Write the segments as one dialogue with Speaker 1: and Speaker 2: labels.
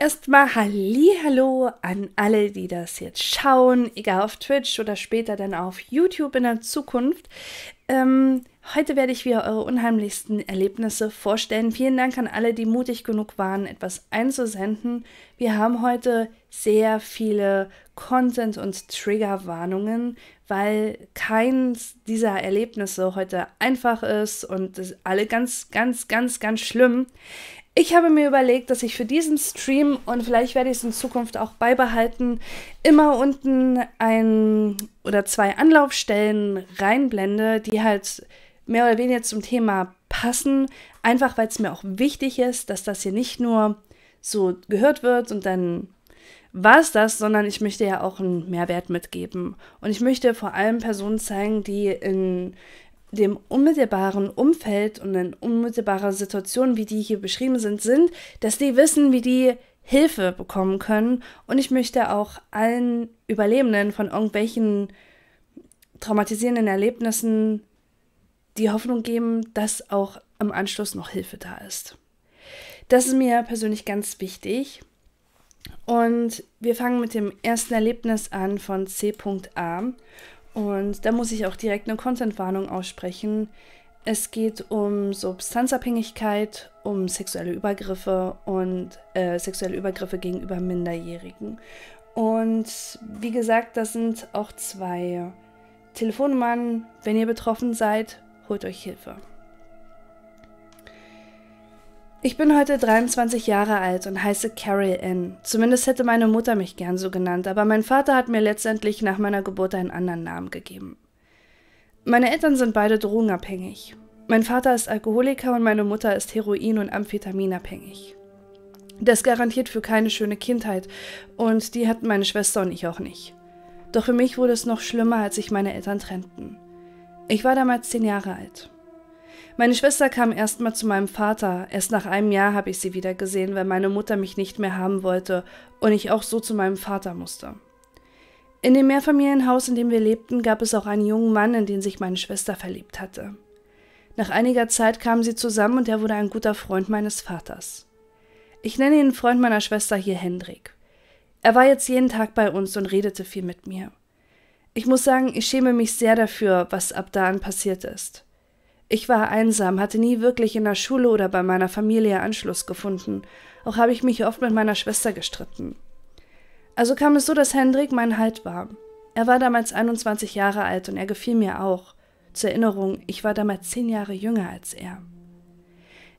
Speaker 1: Erstmal Hallo an alle, die das jetzt schauen, egal auf Twitch oder später dann auf YouTube in der Zukunft. Ähm, heute werde ich wieder eure unheimlichsten Erlebnisse vorstellen. Vielen Dank an alle, die mutig genug waren, etwas einzusenden. Wir haben heute sehr viele Content- und Triggerwarnungen, weil keins dieser Erlebnisse heute einfach ist und alle ganz, ganz, ganz, ganz schlimm. Ich habe mir überlegt, dass ich für diesen Stream und vielleicht werde ich es in Zukunft auch beibehalten, immer unten ein oder zwei Anlaufstellen reinblende, die halt mehr oder weniger zum Thema passen, einfach weil es mir auch wichtig ist, dass das hier nicht nur so gehört wird und dann war es das, sondern ich möchte ja auch einen Mehrwert mitgeben. Und ich möchte vor allem Personen zeigen, die in dem unmittelbaren Umfeld und in unmittelbarer Situation, wie die hier beschrieben sind, sind, dass die wissen, wie die Hilfe bekommen können. Und ich möchte auch allen Überlebenden von irgendwelchen traumatisierenden Erlebnissen die Hoffnung geben, dass auch im Anschluss noch Hilfe da ist. Das ist mir persönlich ganz wichtig. Und wir fangen mit dem ersten Erlebnis an von C.A. Und da muss ich auch direkt eine Content-Warnung aussprechen. Es geht um Substanzabhängigkeit, um sexuelle Übergriffe und äh, sexuelle Übergriffe gegenüber Minderjährigen. Und wie gesagt, das sind auch zwei Telefonnummern. Wenn ihr betroffen seid, holt euch Hilfe. Ich bin heute 23 Jahre alt und heiße Carol Ann. Zumindest hätte meine Mutter mich gern so genannt, aber mein Vater hat mir letztendlich nach meiner Geburt einen anderen Namen gegeben. Meine Eltern sind beide drogenabhängig. Mein Vater ist Alkoholiker und meine Mutter ist Heroin- und Amphetaminabhängig. Das garantiert für keine schöne Kindheit und die hatten meine Schwester und ich auch nicht. Doch für mich wurde es noch schlimmer, als sich meine Eltern trennten. Ich war damals zehn Jahre alt. Meine Schwester kam erstmal zu meinem Vater. Erst nach einem Jahr habe ich sie wieder gesehen, weil meine Mutter mich nicht mehr haben wollte und ich auch so zu meinem Vater musste. In dem Mehrfamilienhaus, in dem wir lebten, gab es auch einen jungen Mann, in den sich meine Schwester verliebt hatte. Nach einiger Zeit kamen sie zusammen und er wurde ein guter Freund meines Vaters. Ich nenne ihn Freund meiner Schwester hier Hendrik. Er war jetzt jeden Tag bei uns und redete viel mit mir. Ich muss sagen, ich schäme mich sehr dafür, was ab da an passiert ist. Ich war einsam, hatte nie wirklich in der Schule oder bei meiner Familie Anschluss gefunden. Auch habe ich mich oft mit meiner Schwester gestritten. Also kam es so, dass Hendrik mein Halt war. Er war damals 21 Jahre alt und er gefiel mir auch. Zur Erinnerung, ich war damals zehn Jahre jünger als er.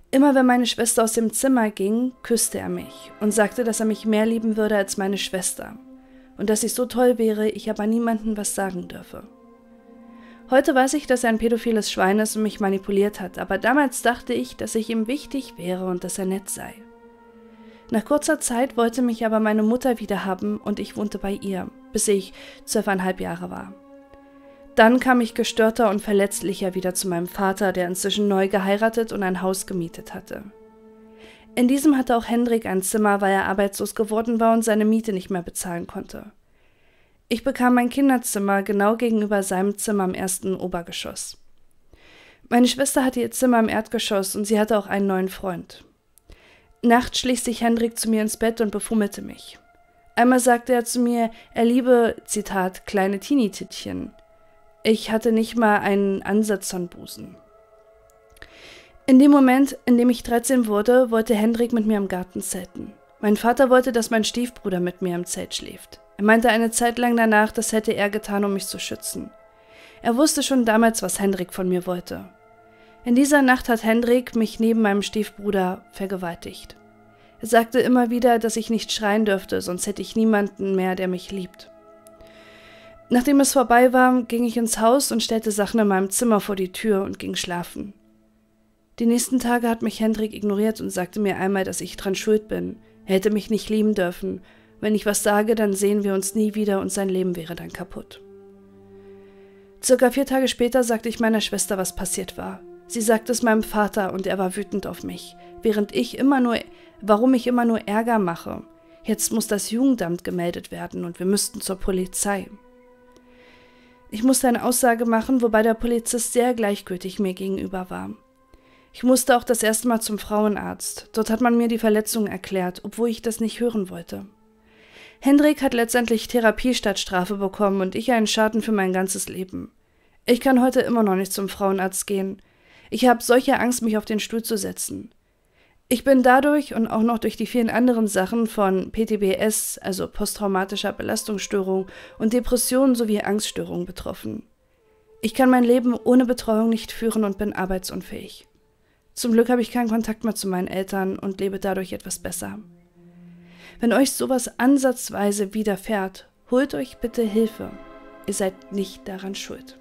Speaker 1: Immer wenn meine Schwester aus dem Zimmer ging, küsste er mich und sagte, dass er mich mehr lieben würde als meine Schwester und dass ich so toll wäre, ich aber niemandem was sagen dürfe. Heute weiß ich, dass er ein pädophiles Schwein ist und mich manipuliert hat, aber damals dachte ich, dass ich ihm wichtig wäre und dass er nett sei. Nach kurzer Zeit wollte mich aber meine Mutter wiederhaben und ich wohnte bei ihr, bis ich zwölfeinhalb Jahre war. Dann kam ich gestörter und verletzlicher wieder zu meinem Vater, der inzwischen neu geheiratet und ein Haus gemietet hatte. In diesem hatte auch Hendrik ein Zimmer, weil er arbeitslos geworden war und seine Miete nicht mehr bezahlen konnte. Ich bekam mein Kinderzimmer genau gegenüber seinem Zimmer im ersten Obergeschoss. Meine Schwester hatte ihr Zimmer im Erdgeschoss und sie hatte auch einen neuen Freund. Nachts schlich sich Hendrik zu mir ins Bett und befummelte mich. Einmal sagte er zu mir, er liebe, Zitat, kleine Teenie-Tittchen. Ich hatte nicht mal einen Ansatz von Busen. In dem Moment, in dem ich 13 wurde, wollte Hendrik mit mir im Garten zelten. Mein Vater wollte, dass mein Stiefbruder mit mir im Zelt schläft. Er meinte eine Zeit lang danach, das hätte er getan, um mich zu schützen. Er wusste schon damals, was Hendrik von mir wollte. In dieser Nacht hat Hendrik mich neben meinem Stiefbruder vergewaltigt. Er sagte immer wieder, dass ich nicht schreien dürfte, sonst hätte ich niemanden mehr, der mich liebt. Nachdem es vorbei war, ging ich ins Haus und stellte Sachen in meinem Zimmer vor die Tür und ging schlafen. Die nächsten Tage hat mich Hendrik ignoriert und sagte mir einmal, dass ich dran schuld bin. Er hätte mich nicht lieben dürfen wenn ich was sage, dann sehen wir uns nie wieder und sein Leben wäre dann kaputt. Circa vier Tage später sagte ich meiner Schwester, was passiert war. Sie sagte es meinem Vater und er war wütend auf mich, während ich immer nur, warum ich immer nur Ärger mache. Jetzt muss das Jugendamt gemeldet werden und wir müssten zur Polizei. Ich musste eine Aussage machen, wobei der Polizist sehr gleichgültig mir gegenüber war. Ich musste auch das erste Mal zum Frauenarzt. Dort hat man mir die Verletzung erklärt, obwohl ich das nicht hören wollte. Hendrik hat letztendlich Therapie statt Strafe bekommen und ich einen Schaden für mein ganzes Leben. Ich kann heute immer noch nicht zum Frauenarzt gehen. Ich habe solche Angst, mich auf den Stuhl zu setzen. Ich bin dadurch und auch noch durch die vielen anderen Sachen von PTBS, also posttraumatischer Belastungsstörung und Depressionen sowie Angststörungen betroffen. Ich kann mein Leben ohne Betreuung nicht führen und bin arbeitsunfähig. Zum Glück habe ich keinen Kontakt mehr zu meinen Eltern und lebe dadurch etwas besser. Wenn euch sowas ansatzweise widerfährt, holt euch bitte Hilfe. Ihr seid nicht daran schuld.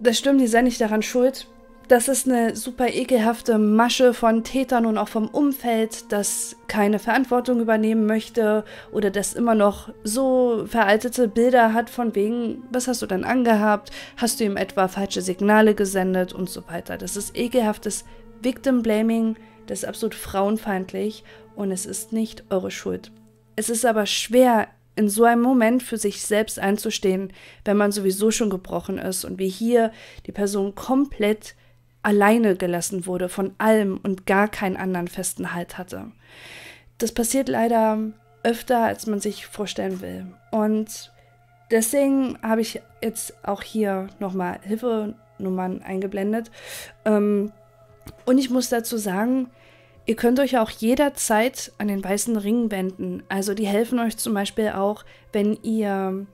Speaker 1: Das stimmt, ihr seid nicht daran schuld. Das ist eine super ekelhafte Masche von Tätern und auch vom Umfeld, das keine Verantwortung übernehmen möchte oder das immer noch so veraltete Bilder hat von wegen, was hast du dann angehabt, hast du ihm etwa falsche Signale gesendet und so weiter. Das ist ekelhaftes Victim Blaming, das ist absolut frauenfeindlich und es ist nicht eure Schuld. Es ist aber schwer, in so einem Moment für sich selbst einzustehen, wenn man sowieso schon gebrochen ist und wie hier die Person komplett alleine gelassen wurde von allem und gar keinen anderen festen Halt hatte. Das passiert leider öfter, als man sich vorstellen will. Und deswegen habe ich jetzt auch hier nochmal Hilfenummern eingeblendet. Ähm, und ich muss dazu sagen, ihr könnt euch auch jederzeit an den weißen Ring wenden. Also die helfen euch zum Beispiel auch, wenn ihr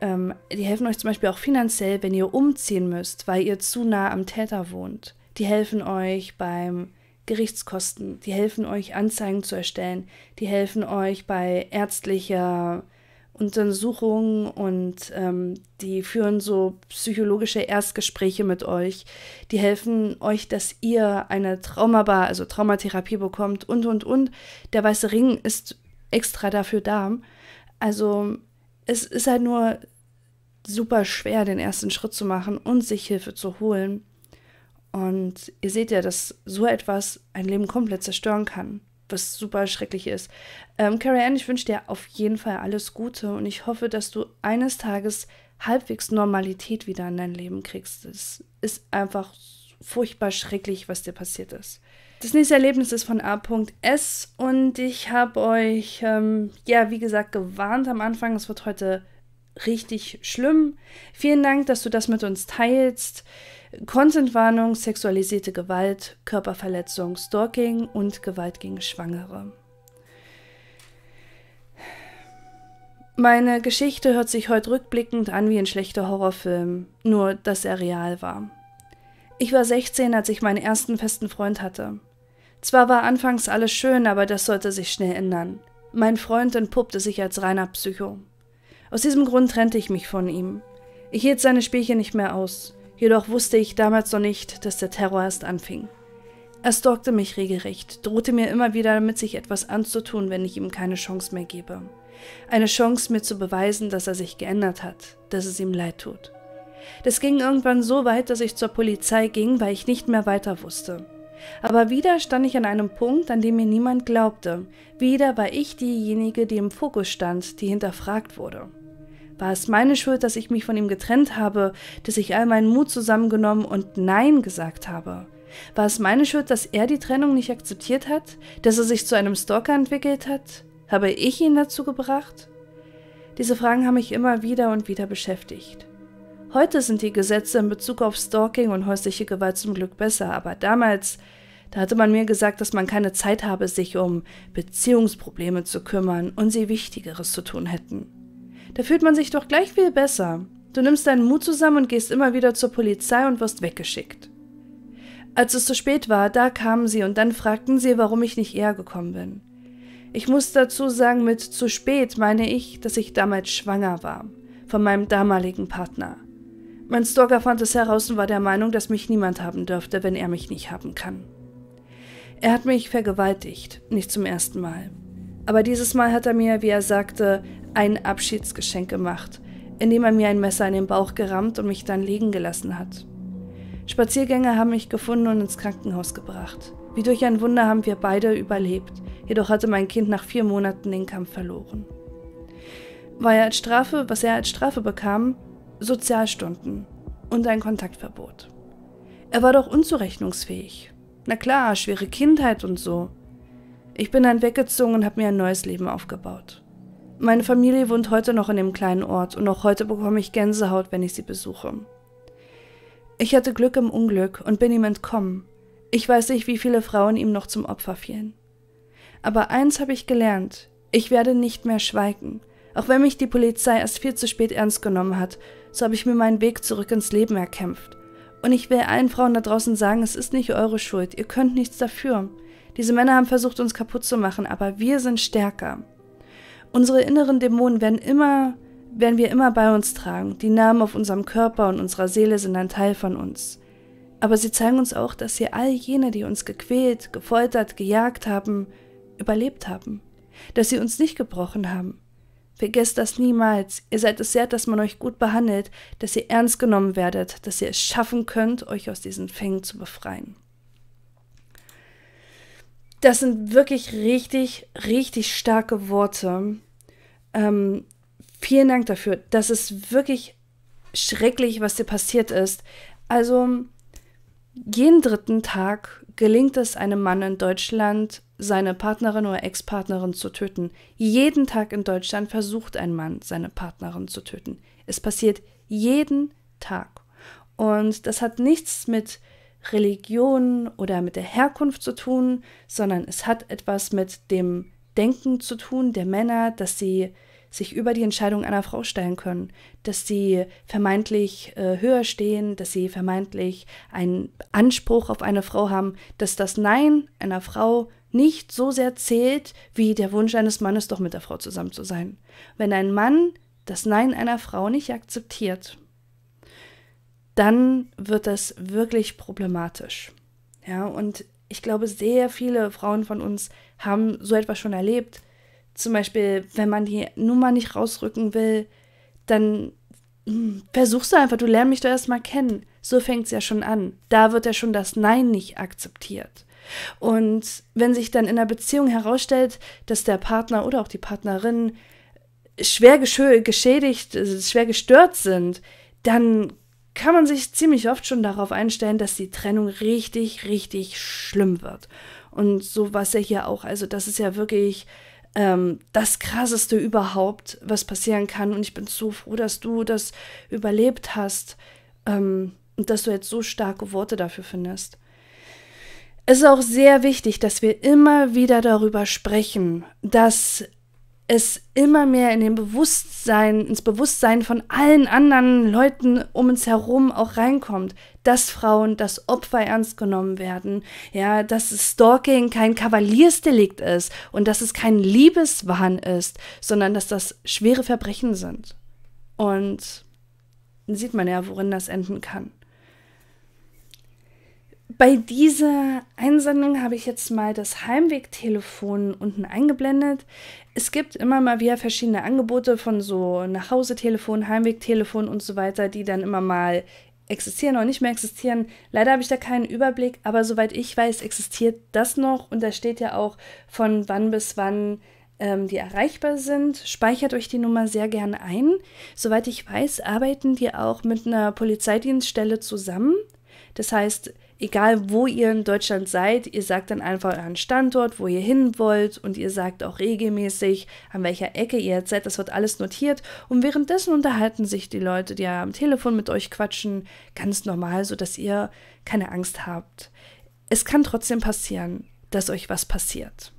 Speaker 1: ähm, die helfen euch zum Beispiel auch finanziell, wenn ihr umziehen müsst, weil ihr zu nah am Täter wohnt. Die helfen euch beim Gerichtskosten, die helfen euch Anzeigen zu erstellen, die helfen euch bei ärztlicher Untersuchung und ähm, die führen so psychologische Erstgespräche mit euch. Die helfen euch, dass ihr eine Traumabar, also Traumatherapie bekommt und und und. Der weiße Ring ist extra dafür da. Also es ist halt nur super schwer, den ersten Schritt zu machen und sich Hilfe zu holen. Und ihr seht ja, dass so etwas ein Leben komplett zerstören kann, was super schrecklich ist. Ähm, Carrie Ann, ich wünsche dir auf jeden Fall alles Gute und ich hoffe, dass du eines Tages halbwegs Normalität wieder in dein Leben kriegst. Es ist einfach furchtbar schrecklich, was dir passiert ist. Das nächste Erlebnis ist von A.S. und ich habe euch, ähm, ja, wie gesagt, gewarnt am Anfang. Es wird heute richtig schlimm. Vielen Dank, dass du das mit uns teilst. Contentwarnung, sexualisierte Gewalt, Körperverletzung, Stalking und Gewalt gegen Schwangere. Meine Geschichte hört sich heute rückblickend an wie ein schlechter Horrorfilm, nur dass er real war. Ich war 16, als ich meinen ersten festen Freund hatte. Zwar war anfangs alles schön, aber das sollte sich schnell ändern. Mein Freund entpuppte sich als reiner Psycho. Aus diesem Grund trennte ich mich von ihm. Ich hielt seine Spielchen nicht mehr aus, jedoch wusste ich damals noch nicht, dass der Terror erst anfing. Er stalkte mich regelrecht, drohte mir immer wieder damit, sich etwas anzutun, wenn ich ihm keine Chance mehr gebe. Eine Chance, mir zu beweisen, dass er sich geändert hat, dass es ihm leid tut. Das ging irgendwann so weit, dass ich zur Polizei ging, weil ich nicht mehr weiter wusste. Aber wieder stand ich an einem Punkt, an dem mir niemand glaubte. Wieder war ich diejenige, die im Fokus stand, die hinterfragt wurde. War es meine Schuld, dass ich mich von ihm getrennt habe, dass ich all meinen Mut zusammengenommen und Nein gesagt habe? War es meine Schuld, dass er die Trennung nicht akzeptiert hat, dass er sich zu einem Stalker entwickelt hat? Habe ich ihn dazu gebracht? Diese Fragen haben mich immer wieder und wieder beschäftigt. Heute sind die Gesetze in Bezug auf Stalking und häusliche Gewalt zum Glück besser, aber damals, da hatte man mir gesagt, dass man keine Zeit habe, sich um Beziehungsprobleme zu kümmern und sie Wichtigeres zu tun hätten. Da fühlt man sich doch gleich viel besser. Du nimmst deinen Mut zusammen und gehst immer wieder zur Polizei und wirst weggeschickt. Als es zu spät war, da kamen sie und dann fragten sie, warum ich nicht eher gekommen bin. Ich muss dazu sagen, mit zu spät meine ich, dass ich damals schwanger war von meinem damaligen Partner. Mein Stalker fand es heraus und war der Meinung, dass mich niemand haben dürfte, wenn er mich nicht haben kann. Er hat mich vergewaltigt, nicht zum ersten Mal. Aber dieses Mal hat er mir, wie er sagte, ein Abschiedsgeschenk gemacht, indem er mir ein Messer in den Bauch gerammt und mich dann liegen gelassen hat. Spaziergänger haben mich gefunden und ins Krankenhaus gebracht. Wie durch ein Wunder haben wir beide überlebt, jedoch hatte mein Kind nach vier Monaten den Kampf verloren. War er als Strafe, was er als Strafe bekam, Sozialstunden. und ein Kontaktverbot. Er war doch unzurechnungsfähig. Na klar, schwere Kindheit und so. Ich bin dann weggezogen und habe mir ein neues Leben aufgebaut. Meine Familie wohnt heute noch in dem kleinen Ort und auch heute bekomme ich Gänsehaut, wenn ich sie besuche. Ich hatte Glück im Unglück und bin ihm entkommen. Ich weiß nicht, wie viele Frauen ihm noch zum Opfer fielen. Aber eins habe ich gelernt, ich werde nicht mehr schweigen. Auch wenn mich die Polizei erst viel zu spät ernst genommen hat, so habe ich mir meinen Weg zurück ins Leben erkämpft. Und ich will allen Frauen da draußen sagen, es ist nicht eure Schuld, ihr könnt nichts dafür. Diese Männer haben versucht, uns kaputt zu machen, aber wir sind stärker. Unsere inneren Dämonen werden immer, werden wir immer bei uns tragen. Die Namen auf unserem Körper und unserer Seele sind ein Teil von uns. Aber sie zeigen uns auch, dass sie all jene, die uns gequält, gefoltert, gejagt haben, überlebt haben. Dass sie uns nicht gebrochen haben. Vergesst das niemals. Ihr seid es wert, dass man euch gut behandelt, dass ihr ernst genommen werdet, dass ihr es schaffen könnt, euch aus diesen Fängen zu befreien. Das sind wirklich richtig, richtig starke Worte. Ähm, vielen Dank dafür. Das ist wirklich schrecklich, was dir passiert ist. Also, jeden dritten Tag gelingt es einem Mann in Deutschland, seine Partnerin oder Ex-Partnerin zu töten. Jeden Tag in Deutschland versucht ein Mann, seine Partnerin zu töten. Es passiert jeden Tag. Und das hat nichts mit Religion oder mit der Herkunft zu tun, sondern es hat etwas mit dem Denken zu tun der Männer, dass sie sich über die Entscheidung einer Frau stellen können, dass sie vermeintlich äh, höher stehen, dass sie vermeintlich einen Anspruch auf eine Frau haben, dass das Nein einer Frau nicht so sehr zählt wie der Wunsch eines Mannes, doch mit der Frau zusammen zu sein. Wenn ein Mann das Nein einer Frau nicht akzeptiert, dann wird das wirklich problematisch. Ja, und ich glaube, sehr viele Frauen von uns haben so etwas schon erlebt. Zum Beispiel, wenn man die Nummer nicht rausrücken will, dann hm, versuchst du einfach, du lernst mich doch erstmal kennen. So fängt es ja schon an. Da wird ja schon das Nein nicht akzeptiert. Und wenn sich dann in der Beziehung herausstellt, dass der Partner oder auch die Partnerin schwer geschädigt, schwer gestört sind, dann kann man sich ziemlich oft schon darauf einstellen, dass die Trennung richtig, richtig schlimm wird. Und so war es ja hier auch. Also das ist ja wirklich ähm, das Krasseste überhaupt, was passieren kann. Und ich bin so froh, dass du das überlebt hast ähm, und dass du jetzt so starke Worte dafür findest. Es ist auch sehr wichtig, dass wir immer wieder darüber sprechen, dass es immer mehr in den Bewusstsein, ins Bewusstsein von allen anderen Leuten um uns herum auch reinkommt, dass Frauen, dass Opfer ernst genommen werden, ja, dass Stalking kein Kavaliersdelikt ist und dass es kein Liebeswahn ist, sondern dass das schwere Verbrechen sind. Und sieht man ja, worin das enden kann. Bei dieser Einsendung habe ich jetzt mal das Heimwegtelefon unten eingeblendet. Es gibt immer mal wieder verschiedene Angebote von so Nachhausetelefon, Heimwegtelefon und so weiter, die dann immer mal existieren oder nicht mehr existieren. Leider habe ich da keinen Überblick, aber soweit ich weiß, existiert das noch und da steht ja auch von wann bis wann ähm, die erreichbar sind. Speichert euch die Nummer sehr gerne ein. Soweit ich weiß, arbeiten die auch mit einer Polizeidienststelle zusammen. Das heißt, egal wo ihr in Deutschland seid, ihr sagt dann einfach euren Standort, wo ihr hin wollt und ihr sagt auch regelmäßig, an welcher Ecke ihr jetzt seid. Das wird alles notiert und währenddessen unterhalten sich die Leute, die am Telefon mit euch quatschen, ganz normal, sodass ihr keine Angst habt. Es kann trotzdem passieren, dass euch was passiert.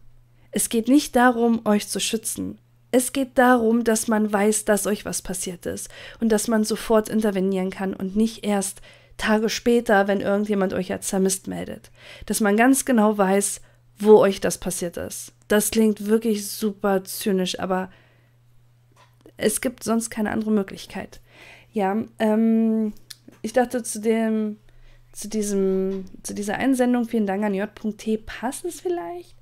Speaker 1: Es geht nicht darum, euch zu schützen. Es geht darum, dass man weiß, dass euch was passiert ist und dass man sofort intervenieren kann und nicht erst Tage später, wenn irgendjemand euch als vermisst meldet. Dass man ganz genau weiß, wo euch das passiert ist. Das klingt wirklich super zynisch, aber es gibt sonst keine andere Möglichkeit. Ja, ähm, ich dachte zu dem, zu diesem, zu dieser Einsendung, vielen Dank an j.t, passt es vielleicht,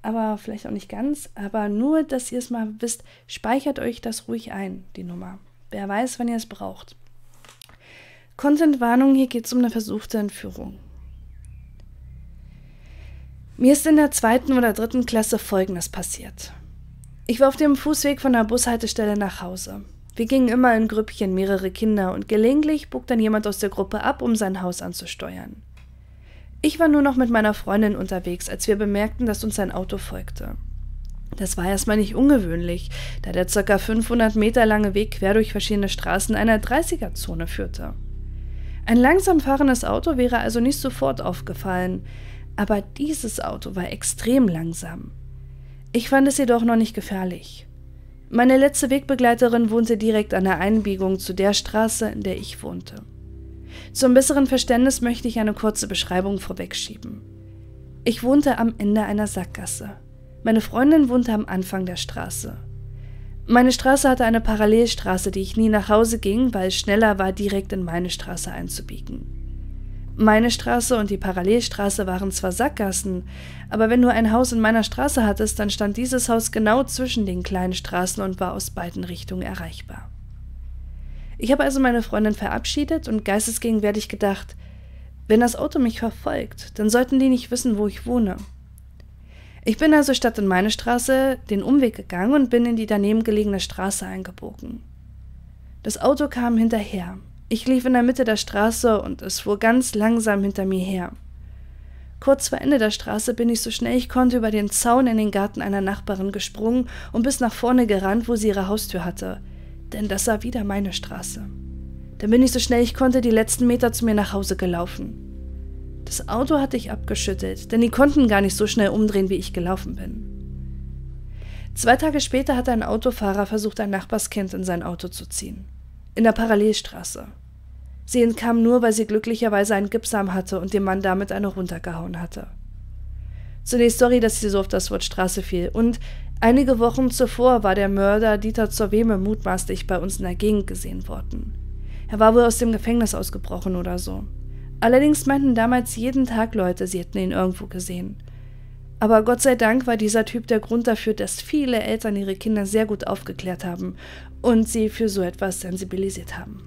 Speaker 1: aber vielleicht auch nicht ganz. Aber nur, dass ihr es mal wisst, speichert euch das ruhig ein, die Nummer. Wer weiß, wann ihr es braucht. Content-Warnung, hier geht es um eine versuchte Entführung. Mir ist in der zweiten oder dritten Klasse Folgendes passiert. Ich war auf dem Fußweg von der Bushaltestelle nach Hause. Wir gingen immer in Grüppchen, mehrere Kinder, und gelegentlich bog dann jemand aus der Gruppe ab, um sein Haus anzusteuern. Ich war nur noch mit meiner Freundin unterwegs, als wir bemerkten, dass uns ein Auto folgte. Das war erstmal nicht ungewöhnlich, da der ca. 500 Meter lange Weg quer durch verschiedene Straßen einer 30er-Zone führte. Ein langsam fahrendes Auto wäre also nicht sofort aufgefallen, aber dieses Auto war extrem langsam. Ich fand es jedoch noch nicht gefährlich. Meine letzte Wegbegleiterin wohnte direkt an der Einbiegung zu der Straße, in der ich wohnte. Zum besseren Verständnis möchte ich eine kurze Beschreibung vorwegschieben. Ich wohnte am Ende einer Sackgasse. Meine Freundin wohnte am Anfang der Straße. Meine Straße hatte eine Parallelstraße, die ich nie nach Hause ging, weil es schneller war, direkt in meine Straße einzubiegen. Meine Straße und die Parallelstraße waren zwar Sackgassen, aber wenn du ein Haus in meiner Straße hattest, dann stand dieses Haus genau zwischen den kleinen Straßen und war aus beiden Richtungen erreichbar. Ich habe also meine Freundin verabschiedet und geistesgegenwärtig gedacht, wenn das Auto mich verfolgt, dann sollten die nicht wissen, wo ich wohne. Ich bin also statt in meine Straße den Umweg gegangen und bin in die daneben gelegene Straße eingebogen. Das Auto kam hinterher. Ich lief in der Mitte der Straße und es fuhr ganz langsam hinter mir her. Kurz vor Ende der Straße bin ich so schnell ich konnte über den Zaun in den Garten einer Nachbarin gesprungen und bis nach vorne gerannt, wo sie ihre Haustür hatte. Denn das war wieder meine Straße. Dann bin ich so schnell ich konnte die letzten Meter zu mir nach Hause gelaufen. Das Auto hatte ich abgeschüttelt, denn die konnten gar nicht so schnell umdrehen, wie ich gelaufen bin. Zwei Tage später hatte ein Autofahrer versucht, ein Nachbarskind in sein Auto zu ziehen. In der Parallelstraße. Sie entkam nur, weil sie glücklicherweise einen Gipsarm hatte und dem Mann damit eine runtergehauen hatte. Zunächst sorry, dass sie so auf das Wort Straße fiel. Und einige Wochen zuvor war der Mörder Dieter Zerweme mutmaßlich bei uns in der Gegend gesehen worden. Er war wohl aus dem Gefängnis ausgebrochen oder so. Allerdings meinten damals jeden Tag Leute, sie hätten ihn irgendwo gesehen. Aber Gott sei Dank war dieser Typ der Grund dafür, dass viele Eltern ihre Kinder sehr gut aufgeklärt haben und sie für so etwas sensibilisiert haben.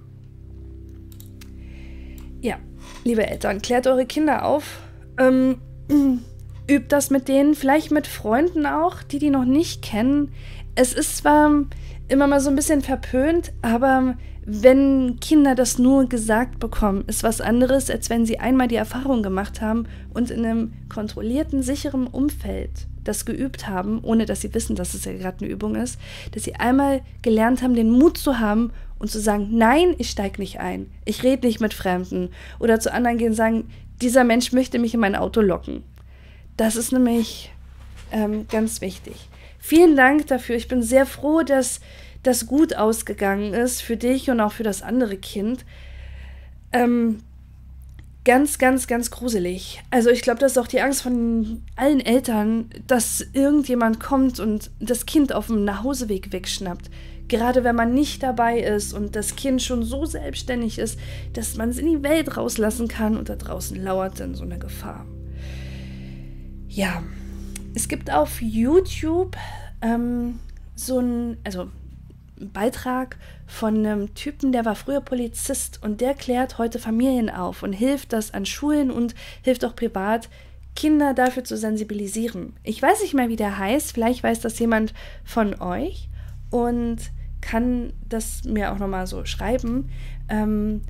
Speaker 1: Ja, liebe Eltern, klärt eure Kinder auf. Ähm, übt das mit denen, vielleicht mit Freunden auch, die die noch nicht kennen. Es ist zwar immer mal so ein bisschen verpönt, aber wenn Kinder das nur gesagt bekommen, ist was anderes, als wenn sie einmal die Erfahrung gemacht haben und in einem kontrollierten, sicheren Umfeld das geübt haben, ohne dass sie wissen, dass es ja gerade eine Übung ist, dass sie einmal gelernt haben, den Mut zu haben und zu sagen, nein, ich steige nicht ein, ich rede nicht mit Fremden oder zu anderen gehen und sagen, dieser Mensch möchte mich in mein Auto locken. Das ist nämlich ähm, ganz wichtig. Vielen Dank dafür. Ich bin sehr froh, dass das gut ausgegangen ist für dich und auch für das andere Kind. Ähm, ganz, ganz, ganz gruselig. Also ich glaube, das ist auch die Angst von allen Eltern, dass irgendjemand kommt und das Kind auf dem Nachhauseweg wegschnappt. Gerade wenn man nicht dabei ist und das Kind schon so selbstständig ist, dass man es in die Welt rauslassen kann und da draußen lauert dann so eine Gefahr. Ja, es gibt auf YouTube ähm, so ein, also Beitrag von einem Typen, der war früher Polizist und der klärt heute Familien auf und hilft das an Schulen und hilft auch privat, Kinder dafür zu sensibilisieren. Ich weiß nicht mehr, wie der heißt, vielleicht weiß das jemand von euch und kann das mir auch nochmal so schreiben. Ähm,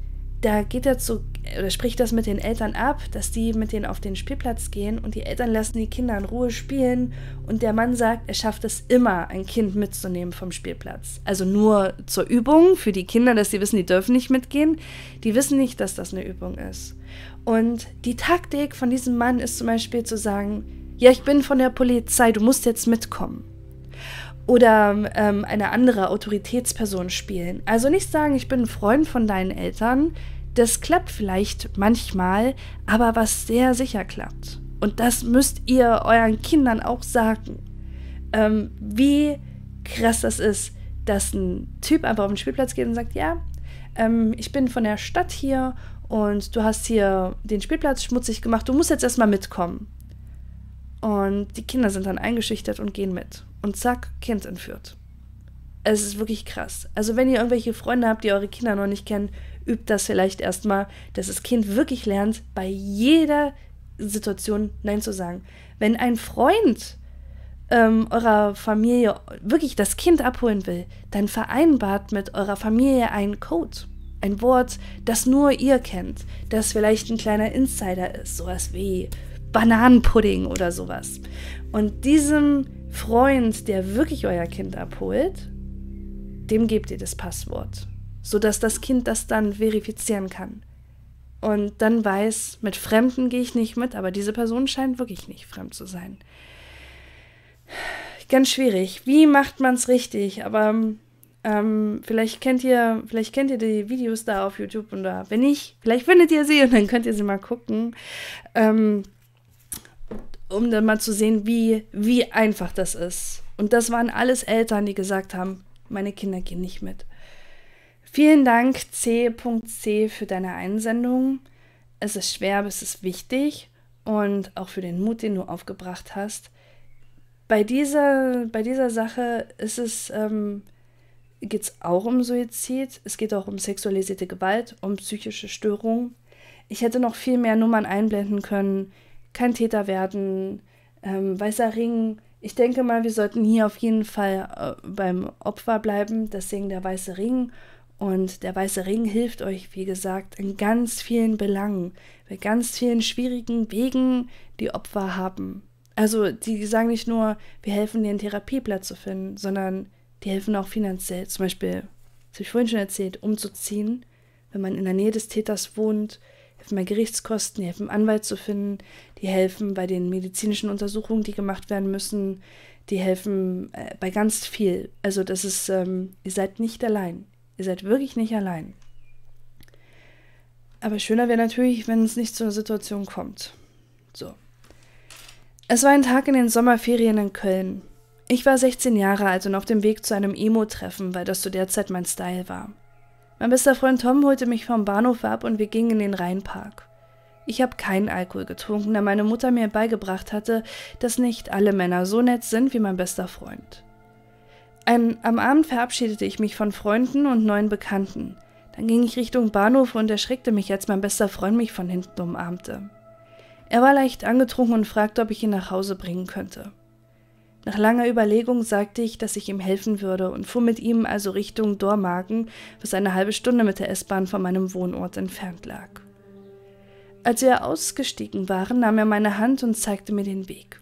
Speaker 1: da geht er zu, oder spricht das mit den Eltern ab, dass die mit denen auf den Spielplatz gehen und die Eltern lassen die Kinder in Ruhe spielen und der Mann sagt, er schafft es immer, ein Kind mitzunehmen vom Spielplatz. Also nur zur Übung für die Kinder, dass sie wissen, die dürfen nicht mitgehen. Die wissen nicht, dass das eine Übung ist. Und die Taktik von diesem Mann ist zum Beispiel zu sagen, ja, ich bin von der Polizei, du musst jetzt mitkommen oder ähm, eine andere Autoritätsperson spielen. Also nicht sagen, ich bin ein Freund von deinen Eltern. Das klappt vielleicht manchmal, aber was sehr sicher klappt. Und das müsst ihr euren Kindern auch sagen. Ähm, wie krass das ist, dass ein Typ einfach auf den Spielplatz geht und sagt, ja, ähm, ich bin von der Stadt hier und du hast hier den Spielplatz schmutzig gemacht, du musst jetzt erstmal mitkommen. Und die Kinder sind dann eingeschüchtert und gehen mit und zack, Kind entführt. Es ist wirklich krass. Also wenn ihr irgendwelche Freunde habt, die eure Kinder noch nicht kennen, übt das vielleicht erstmal, dass das Kind wirklich lernt, bei jeder Situation Nein zu sagen. Wenn ein Freund ähm, eurer Familie wirklich das Kind abholen will, dann vereinbart mit eurer Familie einen Code. Ein Wort, das nur ihr kennt, das vielleicht ein kleiner Insider ist, sowas wie Bananenpudding oder sowas. Und diesem Freund, der wirklich euer Kind abholt, dem gebt ihr das Passwort, sodass das Kind das dann verifizieren kann. Und dann weiß, mit Fremden gehe ich nicht mit, aber diese Person scheint wirklich nicht fremd zu sein. Ganz schwierig. Wie macht man es richtig? Aber ähm, vielleicht kennt ihr, vielleicht kennt ihr die Videos da auf YouTube und da. Wenn nicht, vielleicht findet ihr sie und dann könnt ihr sie mal gucken. Ähm, um dann mal zu sehen, wie, wie einfach das ist. Und das waren alles Eltern, die gesagt haben, meine Kinder gehen nicht mit. Vielen Dank C.C. für deine Einsendung. Es ist schwer, aber es ist wichtig und auch für den Mut, den du aufgebracht hast. Bei dieser, bei dieser Sache ist es, ähm, geht es auch um Suizid, es geht auch um sexualisierte Gewalt, um psychische Störungen. Ich hätte noch viel mehr Nummern einblenden können. Kein Täter werden, ähm, weißer Ring, ich denke mal, wir sollten hier auf jeden Fall äh, beim Opfer bleiben, deswegen der weiße Ring. Und der weiße Ring hilft euch, wie gesagt, in ganz vielen Belangen, bei ganz vielen schwierigen Wegen, die Opfer haben. Also, die sagen nicht nur, wir helfen dir einen Therapieplatz zu finden, sondern die helfen auch finanziell. Zum Beispiel, das habe ich vorhin schon erzählt, umzuziehen, wenn man in der Nähe des Täters wohnt, helfen bei Gerichtskosten, die helfen, Anwalt zu finden, die helfen bei den medizinischen Untersuchungen, die gemacht werden müssen, die helfen äh, bei ganz viel. Also das ist, ähm, ihr seid nicht allein. Ihr seid wirklich nicht allein. Aber schöner wäre natürlich, wenn es nicht zu einer Situation kommt. So. Es war ein Tag in den Sommerferien in Köln. Ich war 16 Jahre alt und auf dem Weg zu einem Emo-Treffen, weil das zu der Zeit mein Style war. Mein bester Freund Tom holte mich vom Bahnhof ab und wir gingen in den Rheinpark. Ich habe keinen Alkohol getrunken, da meine Mutter mir beigebracht hatte, dass nicht alle Männer so nett sind wie mein bester Freund. Ein, am Abend verabschiedete ich mich von Freunden und neuen Bekannten. Dann ging ich Richtung Bahnhof und erschreckte mich, als mein bester Freund mich von hinten umarmte. Er war leicht angetrunken und fragte, ob ich ihn nach Hause bringen könnte. Nach langer Überlegung sagte ich, dass ich ihm helfen würde und fuhr mit ihm also Richtung Dormagen, was eine halbe Stunde mit der S-Bahn von meinem Wohnort entfernt lag. Als wir ausgestiegen waren, nahm er meine Hand und zeigte mir den Weg.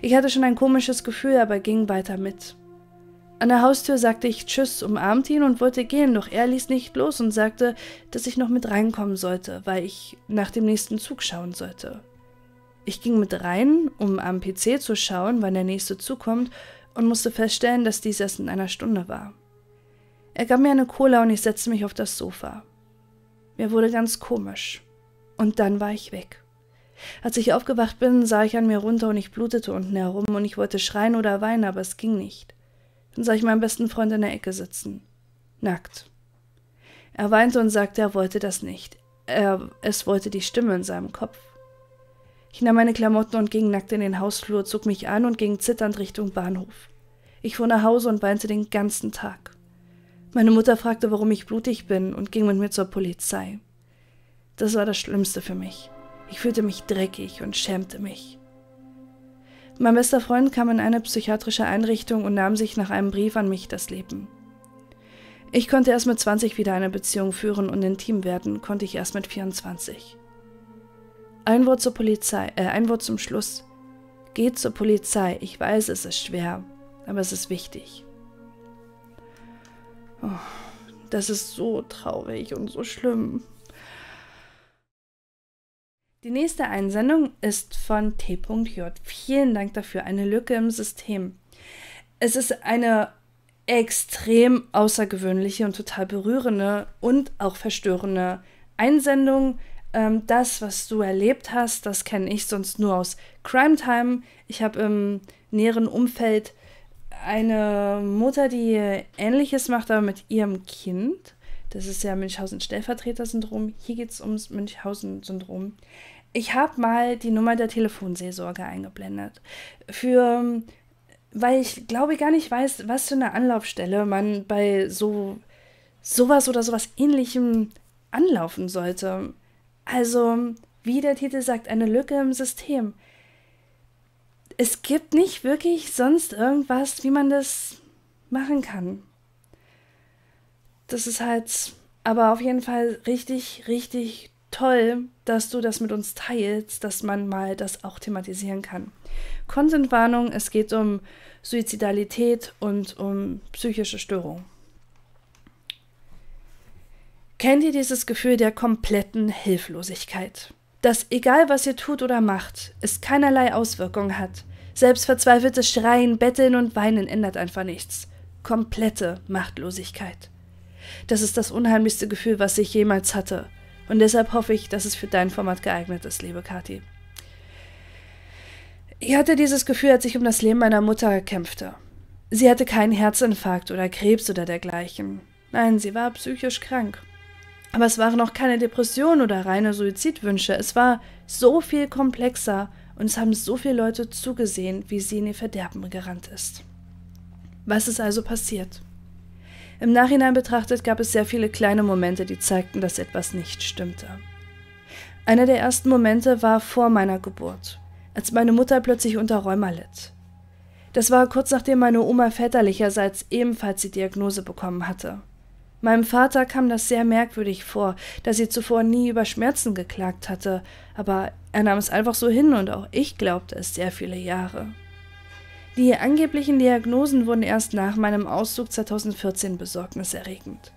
Speaker 1: Ich hatte schon ein komisches Gefühl, aber ging weiter mit. An der Haustür sagte ich Tschüss, umarmte ihn und wollte gehen, doch er ließ nicht los und sagte, dass ich noch mit reinkommen sollte, weil ich nach dem nächsten Zug schauen sollte. Ich ging mit rein, um am PC zu schauen, wann der nächste zukommt, und musste feststellen, dass dies erst in einer Stunde war. Er gab mir eine Cola und ich setzte mich auf das Sofa. Mir wurde ganz komisch. Und dann war ich weg. Als ich aufgewacht bin, sah ich an mir runter und ich blutete unten herum und ich wollte schreien oder weinen, aber es ging nicht. Dann sah ich meinen besten Freund in der Ecke sitzen. Nackt. Er weinte und sagte, er wollte das nicht. Er, es wollte die Stimme in seinem Kopf. Ich nahm meine Klamotten und ging nackt in den Hausflur, zog mich an und ging zitternd Richtung Bahnhof. Ich fuhr nach Hause und weinte den ganzen Tag. Meine Mutter fragte, warum ich blutig bin und ging mit mir zur Polizei. Das war das Schlimmste für mich. Ich fühlte mich dreckig und schämte mich. Mein bester Freund kam in eine psychiatrische Einrichtung und nahm sich nach einem Brief an mich das Leben. Ich konnte erst mit 20 wieder eine Beziehung führen und intim werden konnte ich erst mit 24. Ein Wort zur Polizei, äh, ein Wort zum Schluss. Geht zur Polizei. Ich weiß, es ist schwer, aber es ist wichtig. Oh, das ist so traurig und so schlimm. Die nächste Einsendung ist von T.J. Vielen Dank dafür. Eine Lücke im System. Es ist eine extrem außergewöhnliche und total berührende und auch verstörende Einsendung ähm, das, was du erlebt hast, das kenne ich sonst nur aus Crime Time. Ich habe im näheren Umfeld eine Mutter, die ähnliches macht, aber mit ihrem Kind. Das ist ja Münchhausen-Stellvertreter-Syndrom. Hier geht es ums Münchhausen-Syndrom. Ich habe mal die Nummer der Telefonseelsorge eingeblendet. Für, weil ich glaube gar nicht weiß, was für eine Anlaufstelle man bei so sowas oder sowas ähnlichem anlaufen sollte. Also, wie der Titel sagt, eine Lücke im System. es gibt nicht wirklich sonst irgendwas, wie man das machen kann. Das ist halt aber auf jeden Fall richtig, richtig toll, dass du das mit uns teilst, dass man mal das auch thematisieren kann. Contentwarnung, es geht um Suizidalität und um psychische Störungen. Kennt ihr dieses Gefühl der kompletten Hilflosigkeit? Dass egal was ihr tut oder macht, es keinerlei Auswirkungen hat. Selbst verzweifeltes Schreien, Betteln und Weinen ändert einfach nichts. Komplette Machtlosigkeit. Das ist das unheimlichste Gefühl, was ich jemals hatte. Und deshalb hoffe ich, dass es für dein Format geeignet ist, liebe Kathi. Ich hatte dieses Gefühl, als ich um das Leben meiner Mutter kämpfte. Sie hatte keinen Herzinfarkt oder Krebs oder dergleichen. Nein, sie war psychisch krank. Aber es waren auch keine Depressionen oder reine Suizidwünsche. Es war so viel komplexer und es haben so viele Leute zugesehen, wie sie in ihr Verderben gerannt ist. Was ist also passiert? Im Nachhinein betrachtet gab es sehr viele kleine Momente, die zeigten, dass etwas nicht stimmte. Einer der ersten Momente war vor meiner Geburt als meine Mutter plötzlich unter Rheuma litt. Das war kurz nachdem meine Oma väterlicherseits ebenfalls die Diagnose bekommen hatte. Meinem Vater kam das sehr merkwürdig vor, da sie zuvor nie über Schmerzen geklagt hatte, aber er nahm es einfach so hin und auch ich glaubte es sehr viele Jahre. Die angeblichen Diagnosen wurden erst nach meinem Auszug 2014 besorgniserregend.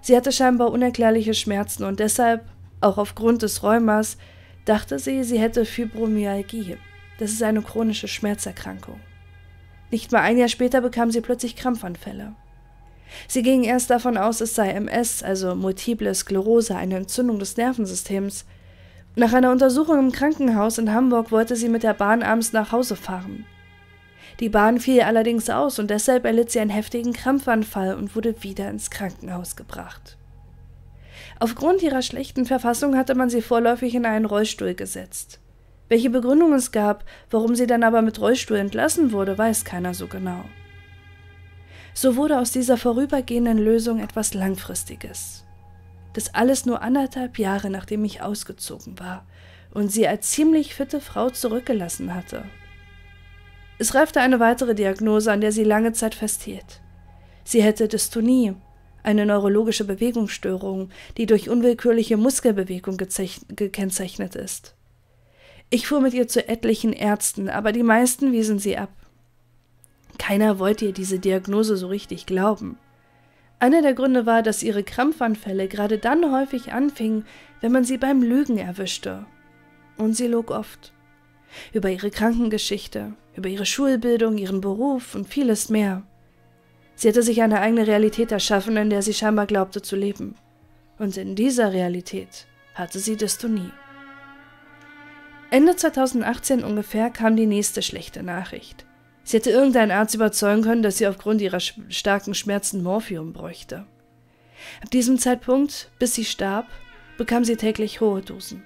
Speaker 1: Sie hatte scheinbar unerklärliche Schmerzen und deshalb, auch aufgrund des Rheumas, dachte sie, sie hätte Fibromyalgie. Das ist eine chronische Schmerzerkrankung. Nicht mal ein Jahr später bekam sie plötzlich Krampfanfälle. Sie ging erst davon aus, es sei MS, also multiple Sklerose, eine Entzündung des Nervensystems. Nach einer Untersuchung im Krankenhaus in Hamburg wollte sie mit der Bahn abends nach Hause fahren. Die Bahn fiel allerdings aus und deshalb erlitt sie einen heftigen Krampfanfall und wurde wieder ins Krankenhaus gebracht. Aufgrund ihrer schlechten Verfassung hatte man sie vorläufig in einen Rollstuhl gesetzt. Welche Begründung es gab, warum sie dann aber mit Rollstuhl entlassen wurde, weiß keiner so genau. So wurde aus dieser vorübergehenden Lösung etwas Langfristiges. Das alles nur anderthalb Jahre nachdem ich ausgezogen war und sie als ziemlich fitte Frau zurückgelassen hatte. Es reifte eine weitere Diagnose, an der sie lange Zeit festhielt. Sie hätte Dystonie, eine neurologische Bewegungsstörung, die durch unwillkürliche Muskelbewegung gekennzeichnet ist. Ich fuhr mit ihr zu etlichen Ärzten, aber die meisten wiesen sie ab. Keiner wollte ihr diese Diagnose so richtig glauben. Einer der Gründe war, dass ihre Krampfanfälle gerade dann häufig anfingen, wenn man sie beim Lügen erwischte. Und sie log oft. Über ihre Krankengeschichte, über ihre Schulbildung, ihren Beruf und vieles mehr. Sie hatte sich eine eigene Realität erschaffen, in der sie scheinbar glaubte zu leben. Und in dieser Realität hatte sie Dystonie. Ende 2018 ungefähr kam die nächste schlechte Nachricht. Sie hätte irgendeinen Arzt überzeugen können, dass sie aufgrund ihrer starken Schmerzen Morphium bräuchte. Ab diesem Zeitpunkt, bis sie starb, bekam sie täglich hohe Dosen.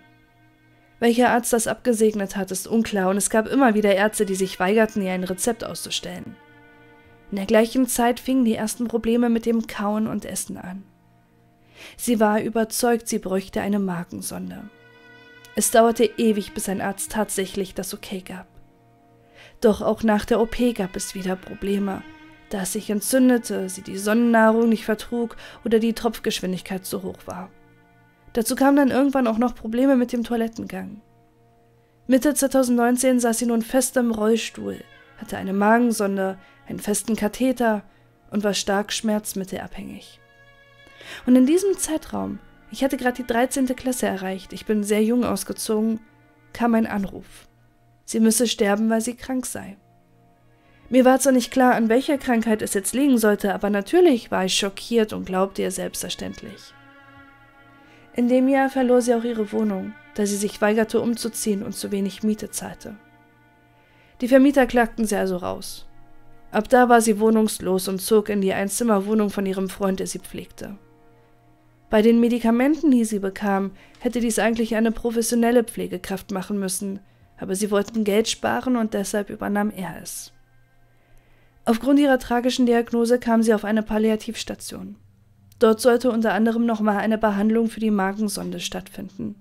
Speaker 1: Welcher Arzt das abgesegnet hat, ist unklar und es gab immer wieder Ärzte, die sich weigerten, ihr ein Rezept auszustellen. In der gleichen Zeit fingen die ersten Probleme mit dem Kauen und Essen an. Sie war überzeugt, sie bräuchte eine Magensonde. Es dauerte ewig, bis ein Arzt tatsächlich das Okay gab. Doch auch nach der OP gab es wieder Probleme, da es sich entzündete, sie die Sonnennahrung nicht vertrug oder die Tropfgeschwindigkeit zu hoch war. Dazu kamen dann irgendwann auch noch Probleme mit dem Toilettengang. Mitte 2019 saß sie nun fest im Rollstuhl, hatte eine Magensonde, einen festen Katheter und war stark schmerzmittelabhängig. Und in diesem Zeitraum, ich hatte gerade die 13. Klasse erreicht, ich bin sehr jung ausgezogen, kam ein Anruf. Sie müsse sterben, weil sie krank sei. Mir war zwar nicht klar, an welcher Krankheit es jetzt liegen sollte, aber natürlich war ich schockiert und glaubte ihr selbstverständlich. In dem Jahr verlor sie auch ihre Wohnung, da sie sich weigerte umzuziehen und zu wenig Miete zahlte. Die Vermieter klagten sie also raus. Ab da war sie wohnungslos und zog in die Einzimmerwohnung von ihrem Freund, der sie pflegte. Bei den Medikamenten, die sie bekam, hätte dies eigentlich eine professionelle Pflegekraft machen müssen, aber sie wollten Geld sparen und deshalb übernahm er es. Aufgrund ihrer tragischen Diagnose kam sie auf eine Palliativstation. Dort sollte unter anderem nochmal eine Behandlung für die Magensonde stattfinden.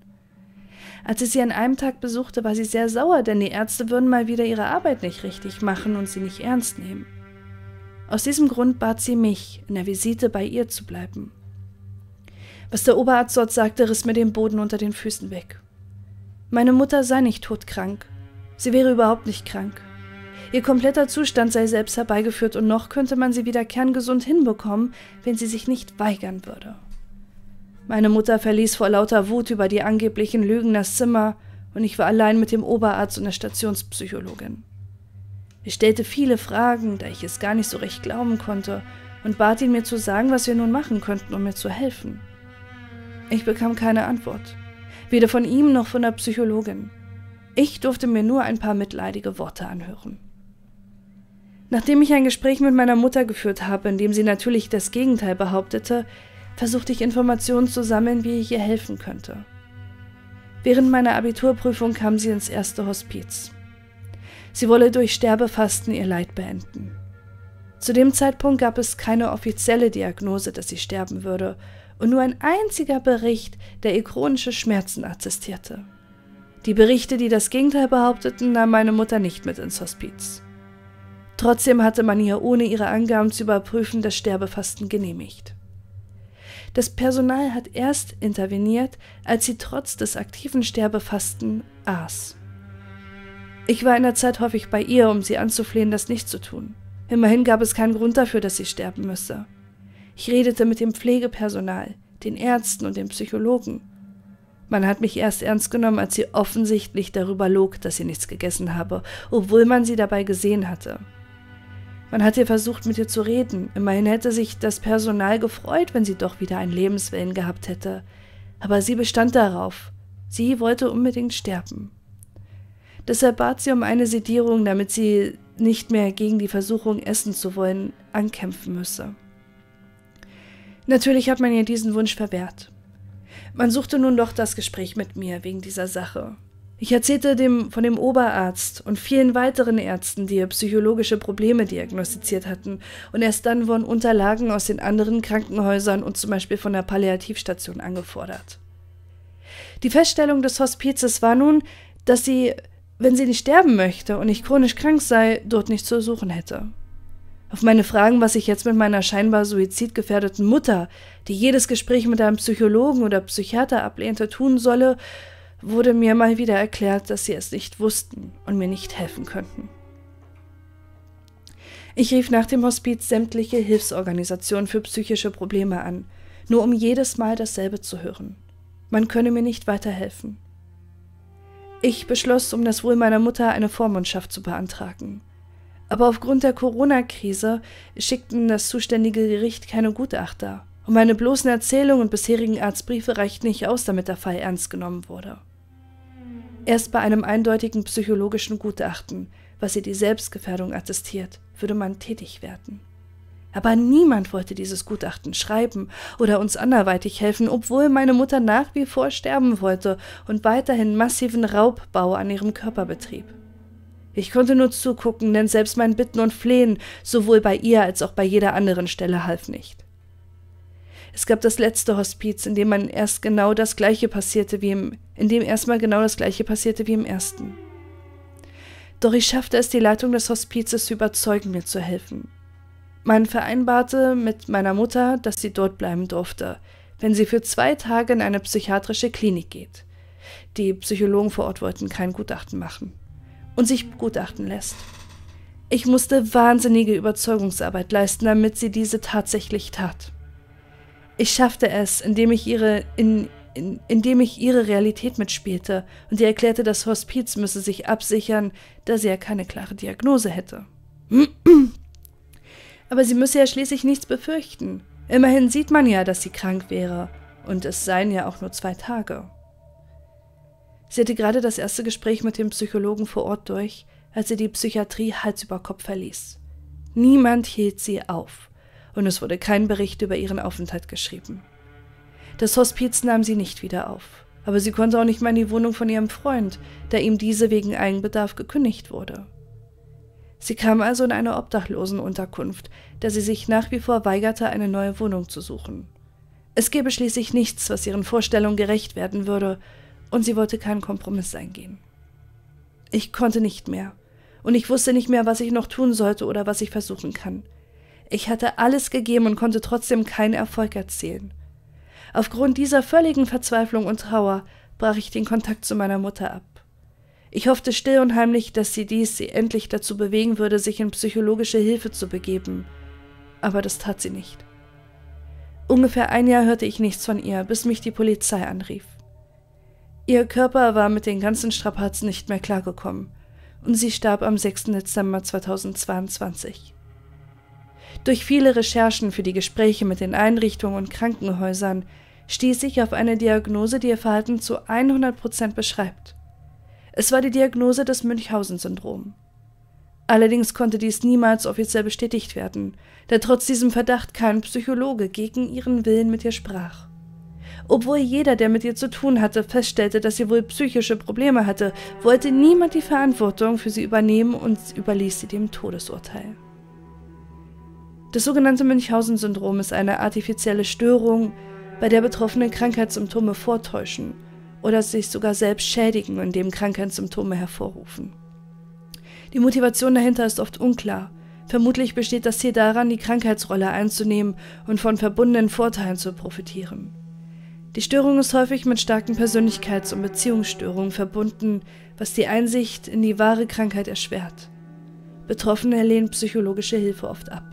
Speaker 1: Als ich sie an einem Tag besuchte, war sie sehr sauer, denn die Ärzte würden mal wieder ihre Arbeit nicht richtig machen und sie nicht ernst nehmen. Aus diesem Grund bat sie mich, in der Visite bei ihr zu bleiben. Was der Oberarzt dort sagte, riss mir den Boden unter den Füßen weg. Meine Mutter sei nicht todkrank. Sie wäre überhaupt nicht krank. Ihr kompletter Zustand sei selbst herbeigeführt und noch könnte man sie wieder kerngesund hinbekommen, wenn sie sich nicht weigern würde. Meine Mutter verließ vor lauter Wut über die angeblichen Lügen das Zimmer und ich war allein mit dem Oberarzt und der Stationspsychologin. Ich stellte viele Fragen, da ich es gar nicht so recht glauben konnte, und bat ihn mir zu sagen, was wir nun machen könnten, um mir zu helfen. Ich bekam keine Antwort, weder von ihm noch von der Psychologin. Ich durfte mir nur ein paar mitleidige Worte anhören. Nachdem ich ein Gespräch mit meiner Mutter geführt habe, in dem sie natürlich das Gegenteil behauptete, versuchte ich Informationen zu sammeln, wie ich ihr helfen könnte. Während meiner Abiturprüfung kam sie ins erste Hospiz. Sie wolle durch Sterbefasten ihr Leid beenden. Zu dem Zeitpunkt gab es keine offizielle Diagnose, dass sie sterben würde, und nur ein einziger Bericht, der ihr chronische Schmerzen attestierte. Die Berichte, die das Gegenteil behaupteten, nahm meine Mutter nicht mit ins Hospiz. Trotzdem hatte man ihr, ohne ihre Angaben zu überprüfen, das Sterbefasten genehmigt. Das Personal hat erst interveniert, als sie trotz des aktiven Sterbefasten aß. Ich war in der Zeit häufig bei ihr, um sie anzuflehen, das nicht zu tun. Immerhin gab es keinen Grund dafür, dass sie sterben müsse. Ich redete mit dem Pflegepersonal, den Ärzten und den Psychologen. Man hat mich erst ernst genommen, als sie offensichtlich darüber log, dass sie nichts gegessen habe, obwohl man sie dabei gesehen hatte. Man hat ihr versucht, mit ihr zu reden. Immerhin hätte sich das Personal gefreut, wenn sie doch wieder einen Lebenswillen gehabt hätte. Aber sie bestand darauf. Sie wollte unbedingt sterben. Deshalb bat sie um eine Sedierung, damit sie nicht mehr gegen die Versuchung, essen zu wollen, ankämpfen müsse. Natürlich hat man ihr diesen Wunsch verwehrt. Man suchte nun doch das Gespräch mit mir wegen dieser Sache. Ich erzählte dem von dem Oberarzt und vielen weiteren Ärzten, die ihr psychologische Probleme diagnostiziert hatten, und erst dann wurden Unterlagen aus den anderen Krankenhäusern und zum Beispiel von der Palliativstation angefordert. Die Feststellung des Hospizes war nun, dass sie wenn sie nicht sterben möchte und nicht chronisch krank sei, dort nichts zu suchen hätte. Auf meine Fragen, was ich jetzt mit meiner scheinbar suizidgefährdeten Mutter, die jedes Gespräch mit einem Psychologen oder Psychiater ablehnte, tun solle, wurde mir mal wieder erklärt, dass sie es nicht wussten und mir nicht helfen könnten. Ich rief nach dem Hospiz sämtliche Hilfsorganisationen für psychische Probleme an, nur um jedes Mal dasselbe zu hören. Man könne mir nicht weiterhelfen. Ich beschloss, um das Wohl meiner Mutter eine Vormundschaft zu beantragen. Aber aufgrund der Corona-Krise schickten das zuständige Gericht keine Gutachter. Und meine bloßen Erzählungen und bisherigen Arztbriefe reichten nicht aus, damit der Fall ernst genommen wurde. Erst bei einem eindeutigen psychologischen Gutachten, was ihr die Selbstgefährdung attestiert, würde man tätig werden. Aber niemand wollte dieses Gutachten schreiben oder uns anderweitig helfen, obwohl meine Mutter nach wie vor sterben wollte und weiterhin massiven Raubbau an ihrem Körper betrieb. Ich konnte nur zugucken, denn selbst mein Bitten und Flehen, sowohl bei ihr als auch bei jeder anderen Stelle, half nicht. Es gab das letzte Hospiz, in dem man erst genau das gleiche passierte wie im, in dem erstmal genau das gleiche passierte wie im ersten. Doch ich schaffte es, die Leitung des Hospizes zu überzeugen, mir zu helfen. Man vereinbarte mit meiner Mutter, dass sie dort bleiben durfte, wenn sie für zwei Tage in eine psychiatrische Klinik geht. Die Psychologen vor Ort wollten kein Gutachten machen und sich begutachten lässt. Ich musste wahnsinnige Überzeugungsarbeit leisten, damit sie diese tatsächlich tat. Ich schaffte es, indem ich ihre, in, in, indem ich ihre Realität mitspielte und ihr erklärte, das Hospiz müsse sich absichern, da sie ja keine klare Diagnose hätte. Aber sie müsse ja schließlich nichts befürchten. Immerhin sieht man ja, dass sie krank wäre. Und es seien ja auch nur zwei Tage. Sie hatte gerade das erste Gespräch mit dem Psychologen vor Ort durch, als sie die Psychiatrie Hals über Kopf verließ. Niemand hielt sie auf, und es wurde kein Bericht über ihren Aufenthalt geschrieben. Das Hospiz nahm sie nicht wieder auf, aber sie konnte auch nicht mehr in die Wohnung von ihrem Freund, da ihm diese wegen Eigenbedarf gekündigt wurde. Sie kam also in eine Obdachlosenunterkunft, da sie sich nach wie vor weigerte, eine neue Wohnung zu suchen. Es gäbe schließlich nichts, was ihren Vorstellungen gerecht werden würde, und sie wollte keinen Kompromiss eingehen. Ich konnte nicht mehr, und ich wusste nicht mehr, was ich noch tun sollte oder was ich versuchen kann. Ich hatte alles gegeben und konnte trotzdem keinen Erfolg erzielen. Aufgrund dieser völligen Verzweiflung und Trauer brach ich den Kontakt zu meiner Mutter ab. Ich hoffte still und heimlich, dass sie dies sie endlich dazu bewegen würde, sich in psychologische Hilfe zu begeben, aber das tat sie nicht. Ungefähr ein Jahr hörte ich nichts von ihr, bis mich die Polizei anrief. Ihr Körper war mit den ganzen Strapazen nicht mehr klargekommen und sie starb am 6. Dezember 2022. Durch viele Recherchen für die Gespräche mit den Einrichtungen und Krankenhäusern stieß ich auf eine Diagnose, die ihr Verhalten zu 100 Prozent beschreibt. Es war die Diagnose des Münchhausen-Syndrom. Allerdings konnte dies niemals offiziell bestätigt werden, da trotz diesem Verdacht kein Psychologe gegen ihren Willen mit ihr sprach. Obwohl jeder, der mit ihr zu tun hatte, feststellte, dass sie wohl psychische Probleme hatte, wollte niemand die Verantwortung für sie übernehmen und überließ sie dem Todesurteil. Das sogenannte Münchhausen-Syndrom ist eine artifizielle Störung, bei der Betroffene Krankheitssymptome vortäuschen oder sich sogar selbst schädigen, indem Krankheitssymptome hervorrufen. Die Motivation dahinter ist oft unklar. Vermutlich besteht das Ziel daran, die Krankheitsrolle einzunehmen und von verbundenen Vorteilen zu profitieren. Die Störung ist häufig mit starken Persönlichkeits- und Beziehungsstörungen verbunden, was die Einsicht in die wahre Krankheit erschwert. Betroffene lehnen psychologische Hilfe oft ab.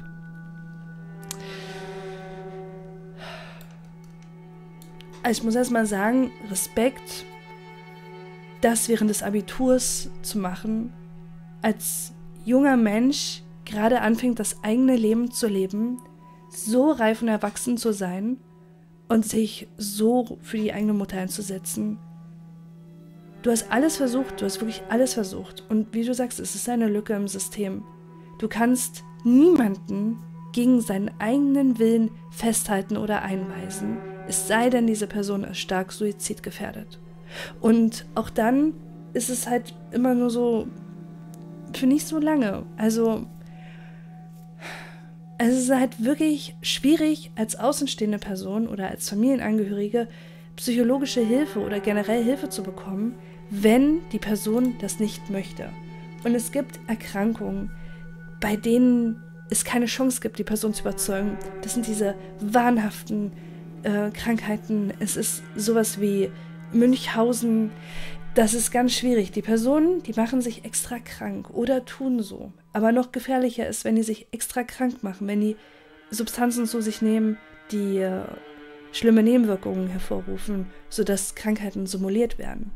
Speaker 1: Also ich muss erstmal sagen, Respekt, das während des Abiturs zu machen, als junger Mensch gerade anfängt, das eigene Leben zu leben, so reif und erwachsen zu sein und sich so für die eigene Mutter einzusetzen. Du hast alles versucht, du hast wirklich alles versucht. Und wie du sagst, es ist eine Lücke im System. Du kannst niemanden gegen seinen eigenen Willen festhalten oder einweisen, es sei denn, diese Person ist stark suizidgefährdet. Und auch dann ist es halt immer nur so für nicht so lange. Also es ist halt wirklich schwierig, als außenstehende Person oder als Familienangehörige psychologische Hilfe oder generell Hilfe zu bekommen, wenn die Person das nicht möchte. Und es gibt Erkrankungen, bei denen es keine Chance gibt, die Person zu überzeugen. Das sind diese wahnhaften äh, Krankheiten. Es ist sowas wie Münchhausen. Das ist ganz schwierig. Die Personen, die machen sich extra krank oder tun so. Aber noch gefährlicher ist, wenn die sich extra krank machen, wenn die Substanzen zu sich nehmen, die äh, schlimme Nebenwirkungen hervorrufen, sodass Krankheiten simuliert werden.